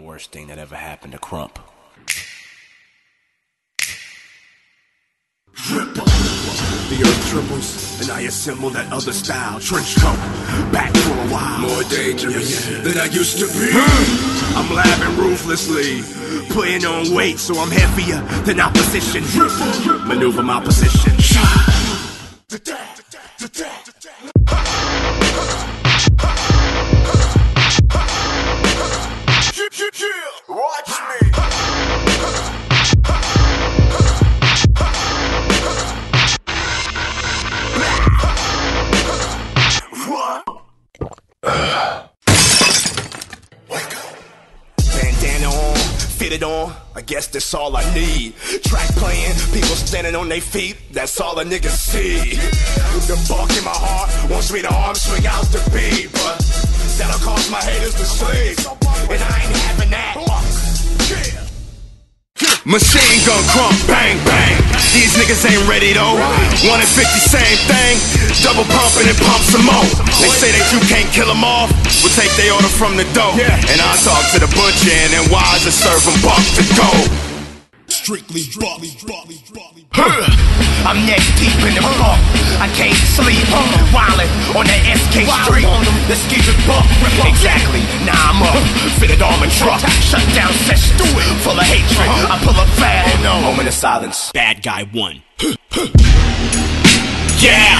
worst thing that ever happened to Krump. The earth trembles, and I assemble that other style, trench coat, back for a while. More dangerous Yeah, yeah. than I used to be. I'm laughing ruthlessly, putting on weight so I'm heavier than opposition. Maneuver my position. Fitted on, I guess that's all I need. Track playing, people standing on their feet, that's all a nigga see. The buck in my heart wants me to arm swing out the beat, but that'll cause my haters to sleep. And I ain't having that. Machine gun krump, bang, bang. These niggas ain't ready though. One and 50, same thing. Double pumping and pump some more. They say that you can't kill them off. We'll take their order from the dough. And I'll talk to the butcher and then wise and serve them buck to go. Strictly buck. I'm neck deep in the funk. I can't sleep. Wildin' on that SK Street. The skis is buck. Exactly. Now I'm up. Fitted armor truck. Shut down session. Full of hatred. Uh-huh. I pull up fast. Moment of silence. Bad guy one. Yeah.